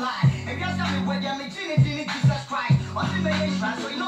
lie. If you're sorry, well, you're me, Trinity, Jesus Christ. Ultimate, so you know.